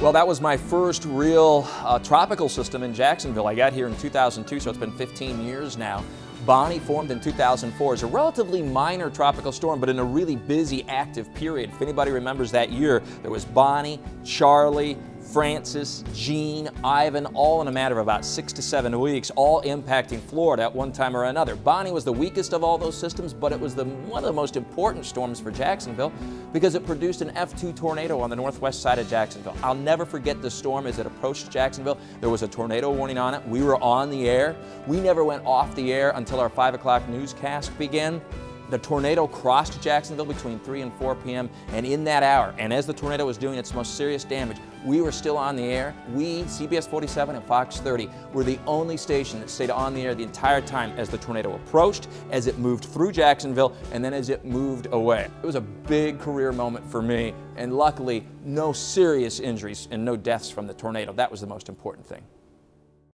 Well, that was my first real uh, tropical system in Jacksonville. I got here in 2002, so it's been 15 years now. Bonnie formed in 2004 as a relatively minor tropical storm, but in a really busy, active period. If anybody remembers that year, there was Bonnie, Charley, Frances, Jeanne, Ivan, all in a matter of about six to seven weeks, all impacting Florida at one time or another. Bonnie was the weakest of all those systems, but it was the, one of the most important storms for Jacksonville because it produced an F2 tornado on the northwest side of Jacksonville. I'll never forget the storm as it approached Jacksonville. There was a tornado warning on it. We were on the air. We never went off the air until our 5 o'clock newscast began. The tornado crossed Jacksonville between 3 and 4 p.m. and in that hour, and as the tornado was doing its most serious damage, we were still on the air. We, CBS 47 and Fox 30, were the only station that stayed on the air the entire time as the tornado approached, as it moved through Jacksonville, and then as it moved away. It was a big career moment for me, and luckily, no serious injuries and no deaths from the tornado. That was the most important thing.